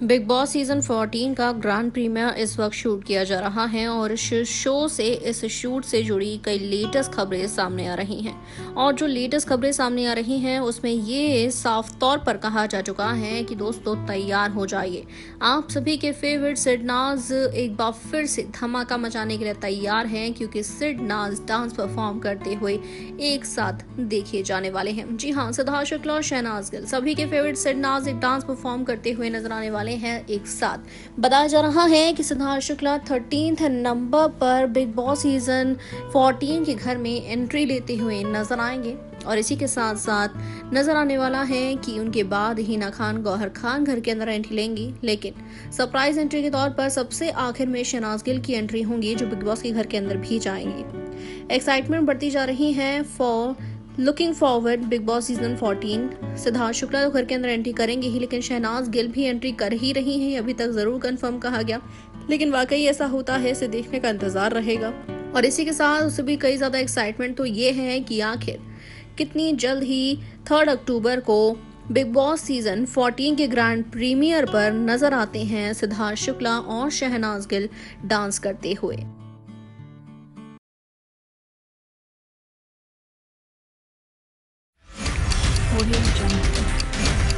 Big Boss season 14 का grand premiere इस वक्त शूट किया जा रहा है और इस शो से, इस शूट से जुड़ी कई लेटेस्ट खबरें सामने आ रही हैं। और जो लेटेस्ट खबरें सामने आ रही हैं, उसमें ये साफ़ तौर पर कहा जा चुका है कि दोस्तों, तैयार हो जाइए। आप सभी के फेवरेट सिडनाज एक बार फिर से धमाका मचाने के लिए तैयार हैं, क्योंकि सिडनाज डांस परफॉर्म करते हुए एक साथ देखे जाने वाले हैं। जी हाँ सिद्धार्थ शुक्ला और शहनाज गिल, सभी के फेवरेट सिडनाज एक डांस परफॉर्म करते हुए नज़र आने वाले वाले हैं एक साथ। बताया जा रहा है कि सिद्धार्थ शुक्ला थर्टीन नंबर पर बिग बॉस सीज़न 14 के घर में एंट्री लेते हुए नज़र आएँगे और इसी के साथ साथ नज़र आने वाला है कि उनके बाद हिना खान गौहर खान घर के अंदर एंट्री लेंगी। लेकिन सरप्राइज़ एंट्री के तौर पर सबसे आखिर में शहनाज गिल की एंट्री होंगी जो बिग बॉस के घर के अंदर भी जाएँगी। एक्साइटमेंट बढ़ती जा रही है for looking forward Bigg Boss season 14 Siddharth Shukla तो घर के अंदर एंट्री करेंगे ही, लेकिन शहनाज गिल भी एंट्री कर ही रही हैं, अभी तक ज़रूर कंफर्म कहा गया। लेकिन वाकई ऐसा होता है, इसे देखने का इंतज़ार रहेगा। और इसी के साथ उसे भी कई ज़्यादा एक्साइटमेंट तो ये है कि आखिर कितनी जल्द ही थर्ड अक्टूबर को बिग बॉस सीज़न 14 के ग्रैंड प्रीमियर पर नज़र आते हैं सिद्धार्थ शुक्ला और शहनाज गिल डांस करते हुए। Thank you.